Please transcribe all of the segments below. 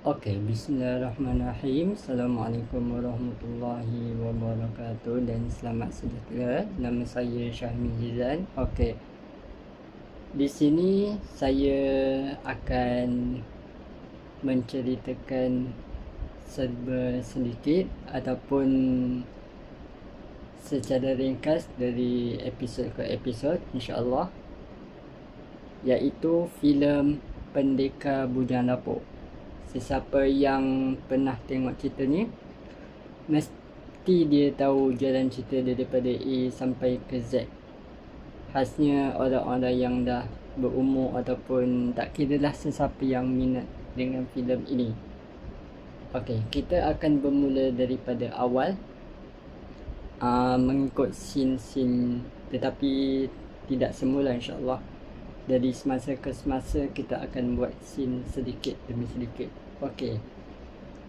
Okey, bismillahirrahmanirrahim. Assalamualaikum warahmatullahi wabarakatuh dan selamat sejahtera. Nama saya Syahmi Hizan. Okey. Di sini saya akan menceritakan serba sedikit ataupun secara ringkas dari episod ke episod insya-Allah iaitu filem Pendekar Bujang Lapuk. Sesiapa yang pernah tengok cerita ni mesti dia tahu jalan cerita dia daripada A sampai ke Z. Khasnya orang-orang yang dah berumur ataupun tak kira lah sesiapa yang minat dengan filem ini. Okey, kita akan bermula daripada awal uh, mengikut scene-scene tetapi tidak semula insya-Allah. Dari semasa ke semasa kita akan buat scene sedikit demi sedikit. Okey.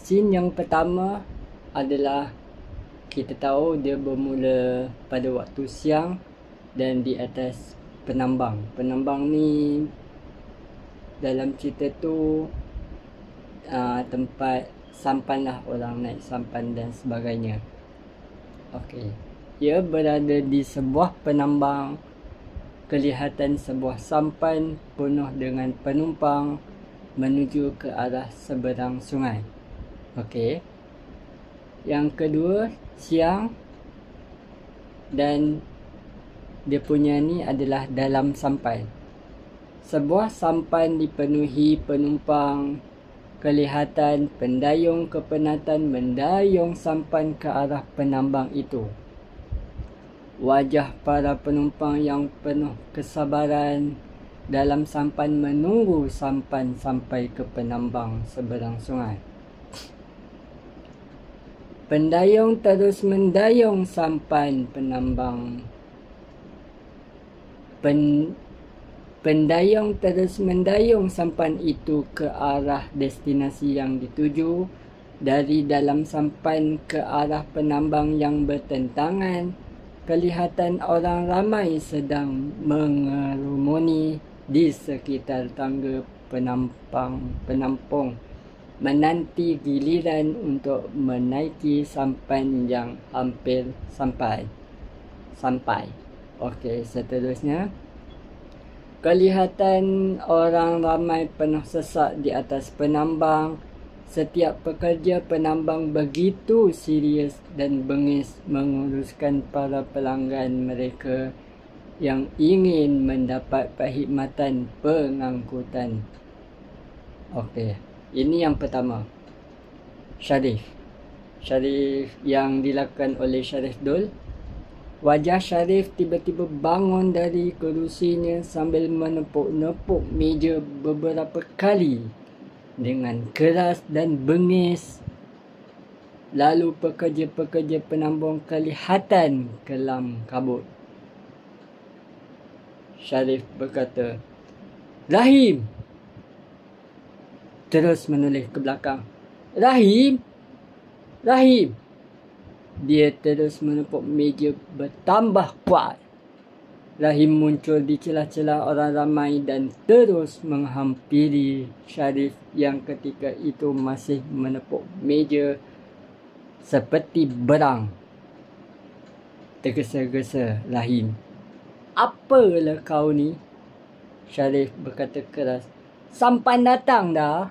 Scene yang pertama adalah kita tahu dia bermula pada waktu siang dan di atas penambang. Penambang ni dalam cerita tu uh, tempat sampan lah orang naik sampan dan sebagainya. Okey. Ia berada di sebuah penambang kelihatan sebuah sampan penuh dengan penumpang menuju ke arah seberang sungai. Okey. Yang kedua, siang dan dia punya ni adalah dalam sampan. Sebuah sampan dipenuhi penumpang kelihatan pendayung kepenatan mendayung sampan ke arah penambang itu wajah para penumpang yang penuh kesabaran dalam sampan menunggu sampan sampai ke penambang seberang sungai. Pendayung terus mendayung sampan penambang. Pen, pendayung terus mendayung sampan itu ke arah destinasi yang dituju dari dalam sampan ke arah penambang yang bertentangan kelihatan orang ramai sedang mengerumuni di sekitar tangga penampang penampung menanti giliran untuk menaiki sampan yang hampir sampai. Sampai. Okey seterusnya. Kelihatan orang ramai penuh sesak di atas penambang. Setiap pekerja penambang begitu serius dan bengis menguruskan para pelanggan mereka yang ingin mendapat perkhidmatan pengangkutan. Okey, ini yang pertama. Syarif. Syarif yang dilakukan oleh Syarif Dul. Wajah Syarif tiba-tiba bangun dari kerusinya sambil menepuk-nepuk meja beberapa kali dengan keras dan bengis. Lalu pekerja-pekerja penambung kelihatan kelam kabut. Syarif berkata, Rahim! Terus menulis ke belakang. Rahim! Rahim! Dia terus menepuk meja bertambah kuat. Rahim muncul di celah-celah orang ramai dan terus menghampiri Syarif yang ketika itu masih menepuk meja seperti berang. Tergesa-gesa Rahim. Apalah kau ni? Syarif berkata keras. Sampan datang dah.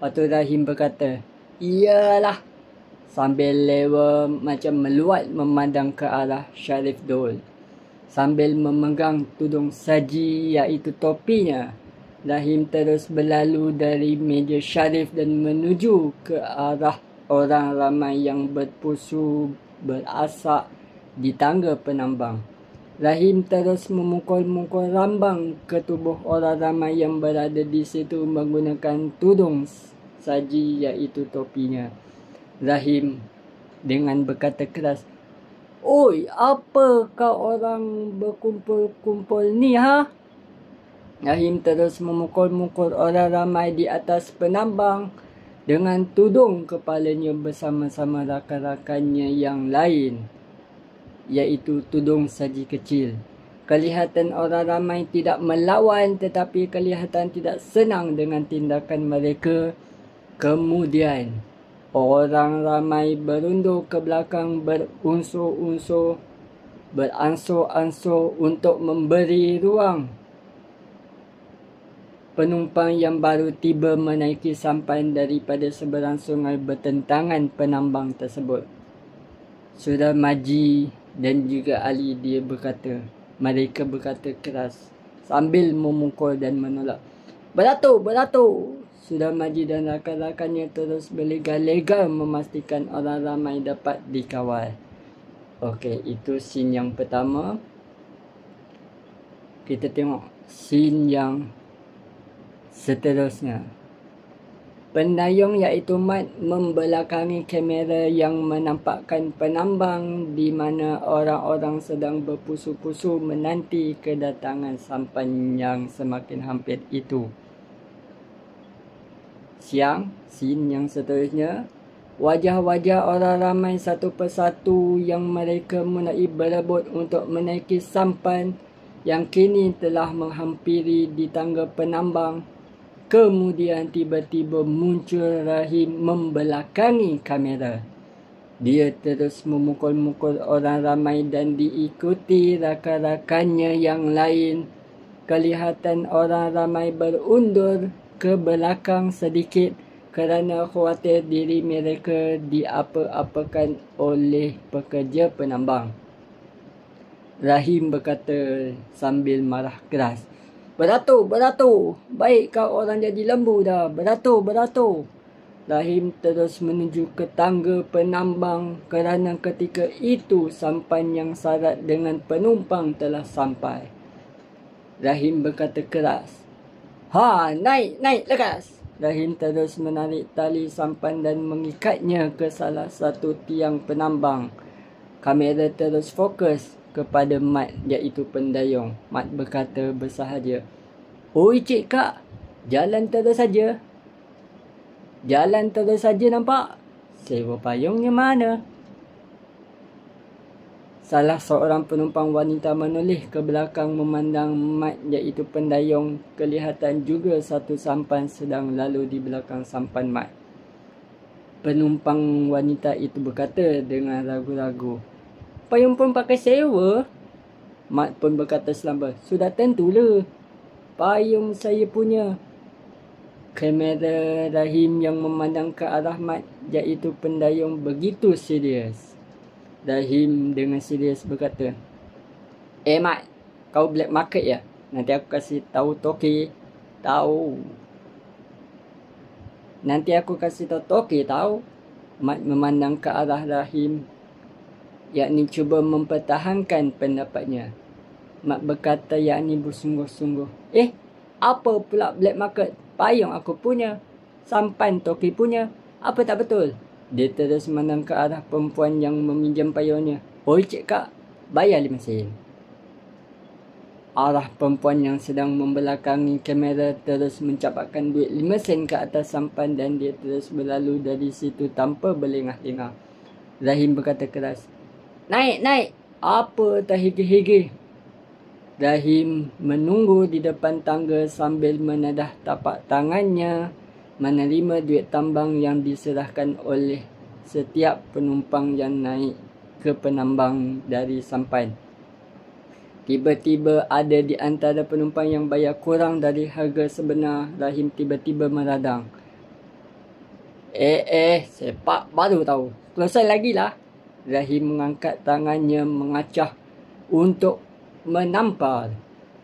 Lepas Rahim berkata, Iyalah. Sambil lewa macam meluat memandang ke arah Syarif Dole sambil memegang tudung saji iaitu topinya. Rahim terus berlalu dari meja Syarif dan menuju ke arah orang ramai yang berpusu berasak di tangga penambang. Rahim terus memukul-mukul rambang ke tubuh orang ramai yang berada di situ menggunakan tudung saji iaitu topinya. Rahim dengan berkata keras, Oi, apa kau orang berkumpul-kumpul ni ha? Rahim terus memukul-mukul orang ramai di atas penambang dengan tudung kepalanya bersama-sama rakan-rakannya yang lain iaitu tudung saji kecil. Kelihatan orang ramai tidak melawan tetapi kelihatan tidak senang dengan tindakan mereka Kemudian, orang ramai berundur ke belakang berunsur-unsur, beransur-ansur untuk memberi ruang. Penumpang yang baru tiba menaiki sampan daripada seberang sungai bertentangan penambang tersebut. Sudah Maji dan juga Ali dia berkata, mereka berkata keras sambil memukul dan menolak. Beratur, beratur, sudah Maji dan rakan-rakannya terus berlega-lega memastikan orang ramai dapat dikawal. Okey, itu scene yang pertama. Kita tengok scene yang seterusnya. Pendayung iaitu Mat membelakangi kamera yang menampakkan penambang di mana orang-orang sedang berpusu-pusu menanti kedatangan sampan yang semakin hampir itu siang, scene yang seterusnya, wajah-wajah orang ramai satu persatu yang mereka mulai berebut untuk menaiki sampan yang kini telah menghampiri di tangga penambang. Kemudian tiba-tiba muncul Rahim membelakangi kamera. Dia terus memukul-mukul orang ramai dan diikuti rakan-rakannya yang lain. Kelihatan orang ramai berundur ke belakang sedikit kerana khawatir diri mereka diapa-apakan oleh pekerja penambang. Rahim berkata sambil marah keras. Beratur, beratur. Baik kau orang jadi lembu dah. Beratur, beratur. Rahim terus menuju ke tangga penambang kerana ketika itu sampan yang syarat dengan penumpang telah sampai. Rahim berkata keras. Ha, naik, naik, lekas. Rahim terus menarik tali sampan dan mengikatnya ke salah satu tiang penambang. Kamera terus fokus kepada Mat iaitu pendayung. Mat berkata bersahaja. Oi cik kak, jalan terus saja. Jalan terus saja nampak. Sewa payungnya mana? Salah seorang penumpang wanita menoleh ke belakang memandang Mat iaitu pendayung. Kelihatan juga satu sampan sedang lalu di belakang sampan Mat. Penumpang wanita itu berkata dengan ragu-ragu. Payung pun pakai sewa? Mat pun berkata selamba. Sudah tentulah. Payung saya punya. Kamera Rahim yang memandang ke arah Mat iaitu pendayung begitu serius. Dahim dengan serius berkata, Eh Mat, kau black market ya? Nanti aku kasih tahu Toki. Tahu. Nanti aku kasih tahu Toki tahu. Mat memandang ke arah Rahim. Yakni cuba mempertahankan pendapatnya. Mat berkata yakni bersungguh-sungguh. Eh, apa pula black market? Payung aku punya. Sampan Toki punya. Apa tak betul? Dia terus memandang ke arah perempuan yang meminjam payungnya. Oi cik kak, bayar lima sen. Arah perempuan yang sedang membelakangi kamera terus mencapakkan duit lima sen ke atas sampan dan dia terus berlalu dari situ tanpa berlengah-lengah. Rahim berkata keras. Naik, naik. Apa tak higi-higi? Rahim menunggu di depan tangga sambil menadah tapak tangannya menerima duit tambang yang diserahkan oleh setiap penumpang yang naik ke penambang dari sampan. Tiba-tiba ada di antara penumpang yang bayar kurang dari harga sebenar. Rahim tiba-tiba meradang. Eh, eh, sepak baru tahu. Selesai lagi lah. Rahim mengangkat tangannya mengacah untuk menampar.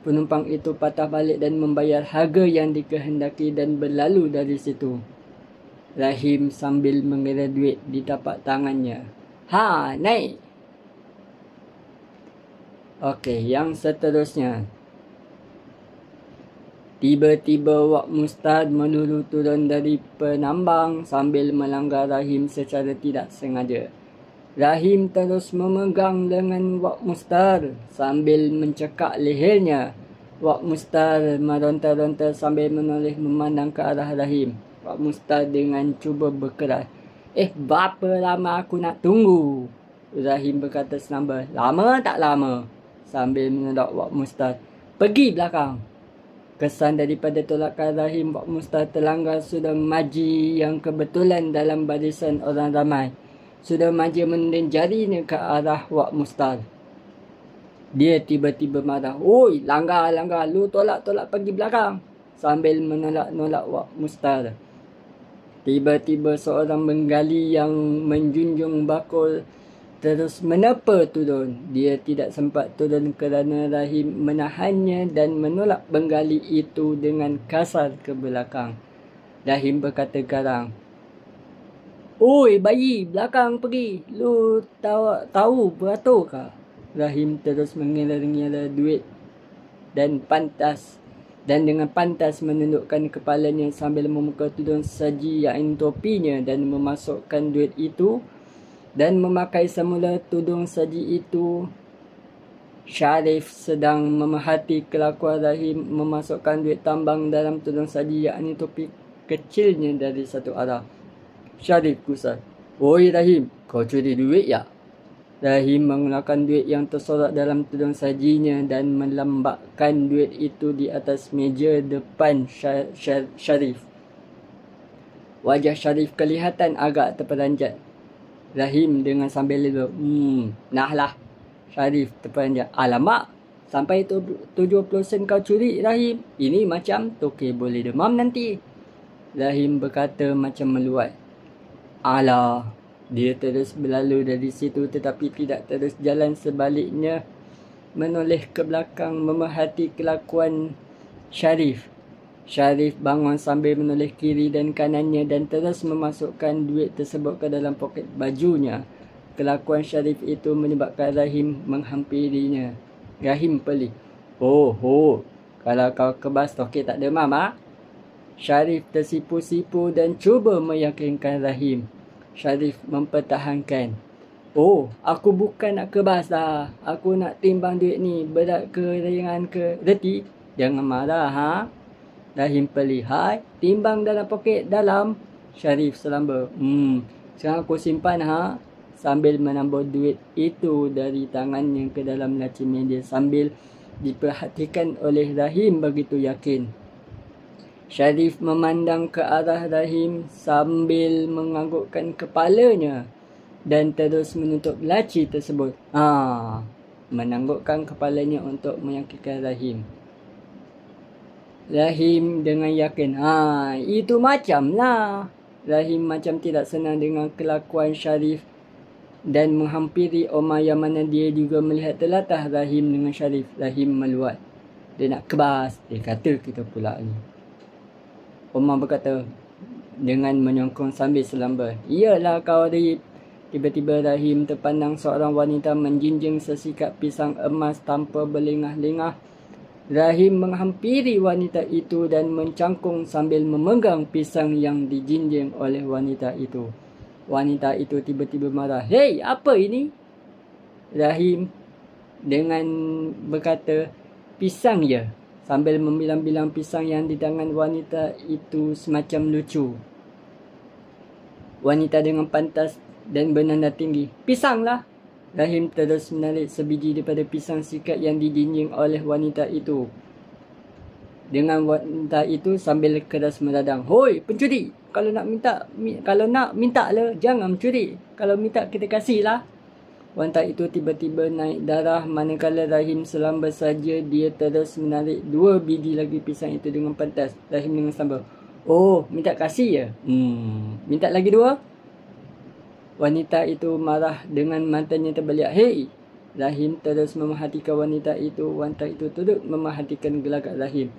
Penumpang itu patah balik dan membayar harga yang dikehendaki dan berlalu dari situ. Rahim sambil mengira duit di tapak tangannya. Ha, naik! Okey, yang seterusnya. Tiba-tiba Wak Mustad melulu turun dari penambang sambil melanggar Rahim secara tidak sengaja. Rahim terus memegang dengan Wak Mustar sambil mencekak lehernya. Wak Mustar meronta-ronta sambil menoleh memandang ke arah Rahim. Wak Mustar dengan cuba berkeras. Eh, berapa lama aku nak tunggu? Rahim berkata senamba. Lama tak lama? Sambil menolak Wak Mustar. Pergi belakang. Kesan daripada tolakan rahim Wak Mustar terlanggar sudah maji yang kebetulan dalam barisan orang ramai. Sudah maji menundin jarinya ke arah Wak Mustar. Dia tiba-tiba marah. Oi, langgar, langgar. Lu tolak-tolak pergi belakang. Sambil menolak-nolak Wak Mustar. Tiba-tiba seorang menggali yang menjunjung bakul terus menepa turun. Dia tidak sempat turun kerana Rahim menahannya dan menolak Bengali itu dengan kasar ke belakang. Rahim berkata garang. Oi bayi, belakang pergi. Lu tahu, tahu beratur ke? Rahim terus mengira-ngira duit dan pantas dan dengan pantas menundukkan kepalanya sambil membuka tudung saji yang topinya dan memasukkan duit itu dan memakai semula tudung saji itu Syarif sedang memerhati kelakuan Rahim memasukkan duit tambang dalam tudung saji yakni topi kecilnya dari satu arah. Syarif kusar. Oi Rahim, kau curi duit ya? Rahim mengeluarkan duit yang tersorak dalam tudung sajinya dan melambakkan duit itu di atas meja depan Syarif. Wajah Syarif kelihatan agak terperanjat. Rahim dengan sambil lelu. Hmm, nah lah. Syarif terperanjat. Alamak, sampai tu 70 sen kau curi Rahim. Ini macam toke boleh demam nanti. Rahim berkata macam meluat. Alah, dia terus berlalu dari situ tetapi tidak terus jalan sebaliknya menoleh ke belakang memerhati kelakuan Syarif. Syarif bangun sambil menoleh kiri dan kanannya dan terus memasukkan duit tersebut ke dalam poket bajunya. Kelakuan Syarif itu menyebabkan Rahim menghampirinya. Rahim pelik. Oh, oh. Kalau kau kebas toke tak demam, ha? Syarif tersipu-sipu dan cuba meyakinkan Rahim. Syarif mempertahankan. Oh, aku bukan nak kebas dah. Aku nak timbang duit ni. Berat ke, ringan ke, reti. Jangan marah, ha? Rahim pelihai, timbang dalam poket dalam. Syarif selamba. Hmm, sekarang aku simpan ha. Sambil menambah duit itu dari tangannya ke dalam laci meja sambil diperhatikan oleh Rahim begitu yakin. Syarif memandang ke arah Rahim sambil menganggukkan kepalanya dan terus menutup laci tersebut. Ah, menanggukkan kepalanya untuk meyakinkan Rahim. Rahim dengan yakin. Ha, itu macam lah. Rahim macam tidak senang dengan kelakuan Syarif dan menghampiri Omar yang mana dia juga melihat telatah Rahim dengan Syarif. Rahim meluat. Dia nak kebas. Dia kata kita pula ni. Omar berkata dengan menyongkong sambil selamba. Iyalah kau Rahim. Tiba-tiba Rahim terpandang seorang wanita menjinjing sesikat pisang emas tanpa berlengah-lengah Rahim menghampiri wanita itu dan mencangkung sambil memegang pisang yang dijinjing oleh wanita itu. Wanita itu tiba-tiba marah. Hei, apa ini? Rahim dengan berkata, pisang ya. Sambil membilang-bilang pisang yang di tangan wanita itu semacam lucu. Wanita dengan pantas dan bernanda tinggi. Pisanglah. Rahim terus menarik sebiji daripada pisang sikat yang dijinjing oleh wanita itu. Dengan wanita itu sambil keras meradang. Hoi, pencuri! Kalau nak minta, mi, kalau nak minta lah, jangan mencuri. Kalau minta, kita kasih lah. Wanita itu tiba-tiba naik darah manakala Rahim selamba saja dia terus menarik dua biji lagi pisang itu dengan pantas. Rahim dengan sambal. Oh, minta kasih ya? Hmm, minta lagi dua? Wanita itu marah dengan matanya terbeliak. Hei! Rahim terus memerhatikan wanita itu. Wanita itu turut memerhatikan gelagat Rahim.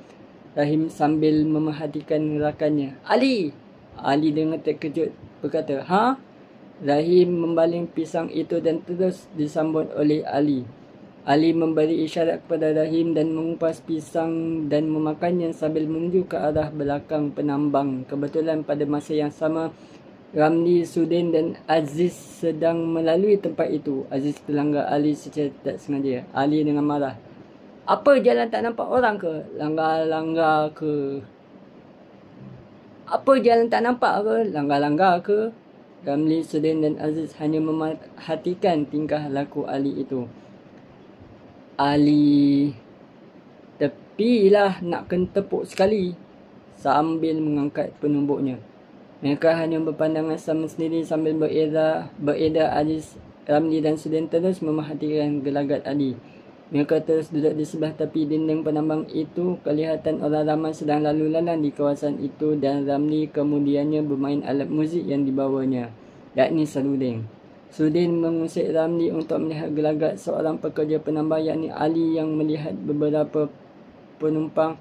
Rahim sambil memerhatikan rakannya. Ali! Ali dengan terkejut berkata, Ha? Rahim membaling pisang itu dan terus disambut oleh Ali. Ali memberi isyarat kepada Rahim dan mengupas pisang dan memakannya sambil menuju ke arah belakang penambang. Kebetulan pada masa yang sama, Ramli, Sudin dan Aziz sedang melalui tempat itu. Aziz terlanggar Ali secara tak sengaja. Ali dengan marah. Apa jalan tak nampak orang ke? Langgar-langgar ke? Apa jalan tak nampak ke? Langgar-langgar ke? Ramli, Sudin dan Aziz hanya memerhatikan tingkah laku Ali itu. Ali Tapi lah nak kena tepuk sekali sambil mengangkat penumbuknya. Mereka hanya berpandangan sama sendiri sambil beredar, beredar Aziz Ramli dan Sudin terus memerhatikan gelagat Ali. Mereka terus duduk di sebelah tepi dinding penambang itu. Kelihatan orang ramai sedang lalu lalang di kawasan itu dan Ramli kemudiannya bermain alat muzik yang dibawanya, yakni seruding. Sudin mengusik Ramli untuk melihat gelagat seorang pekerja penambang yakni Ali yang melihat beberapa penumpang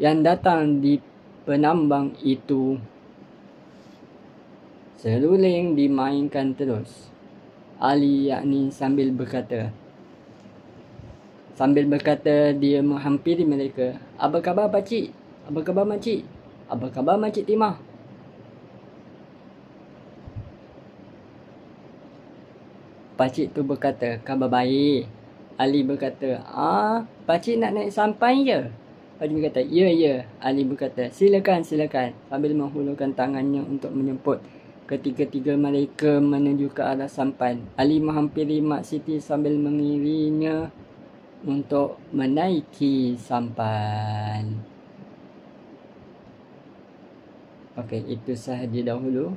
yang datang di penambang itu. Seruling dimainkan terus. Ali yakni sambil berkata. Sambil berkata dia menghampiri mereka. Apa khabar pakcik? Apa khabar makcik? Apa khabar makcik Timah? Pakcik tu berkata, khabar baik. Ali berkata, ah, pakcik nak naik sampai je? Pakcik berkata, ya, ya. Ali berkata, silakan, silakan. Sambil menghulurkan tangannya untuk menyemput ketiga-tiga mereka menuju ke arah sampan. Ali menghampiri Mak Siti sambil mengirinya untuk menaiki sampan. Okey, itu sahaja dahulu.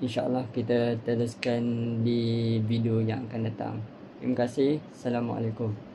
InsyaAllah kita teruskan di video yang akan datang. Terima kasih. Assalamualaikum.